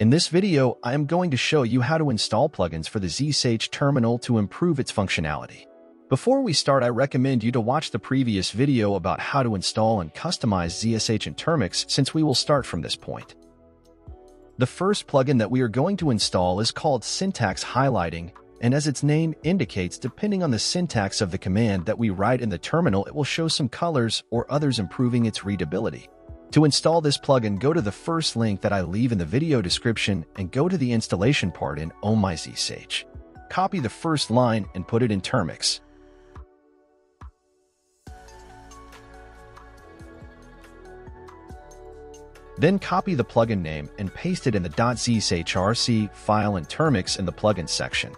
In this video, I am going to show you how to install plugins for the ZSH terminal to improve its functionality. Before we start, I recommend you to watch the previous video about how to install and customize ZSH and Termux since we will start from this point. The first plugin that we are going to install is called Syntax Highlighting, and as its name indicates, depending on the syntax of the command that we write in the terminal, it will show some colors or others improving its readability. To install this plugin, go to the first link that I leave in the video description and go to the installation part in OhmyZSH. Copy the first line and put it in Termux. Then copy the plugin name and paste it in the .zshrc file in Termux in the plugin section.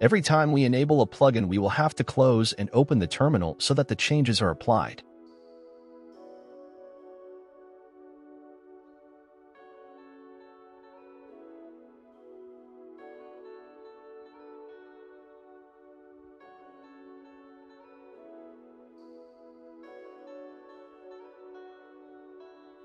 Every time we enable a plugin, we will have to close and open the terminal so that the changes are applied.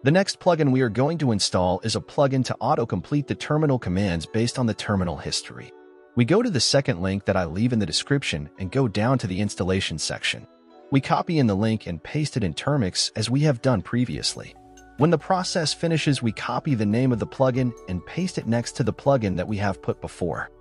The next plugin we are going to install is a plugin to auto-complete the terminal commands based on the terminal history. We go to the second link that I leave in the description and go down to the installation section. We copy in the link and paste it in Termux as we have done previously. When the process finishes, we copy the name of the plugin and paste it next to the plugin that we have put before.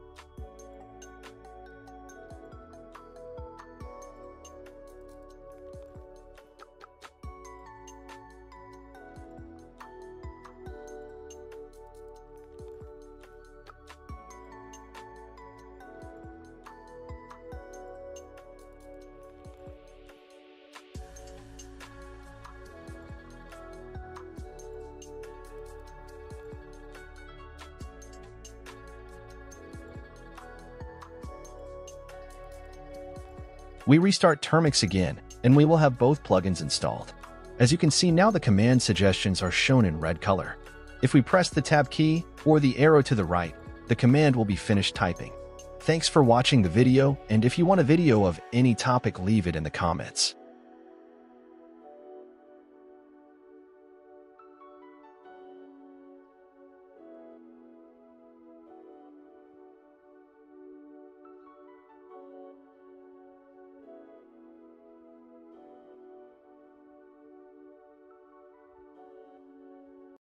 We restart Termux again, and we will have both plugins installed. As you can see now the command suggestions are shown in red color. If we press the tab key or the arrow to the right, the command will be finished typing. Thanks for watching the video, and if you want a video of any topic leave it in the comments.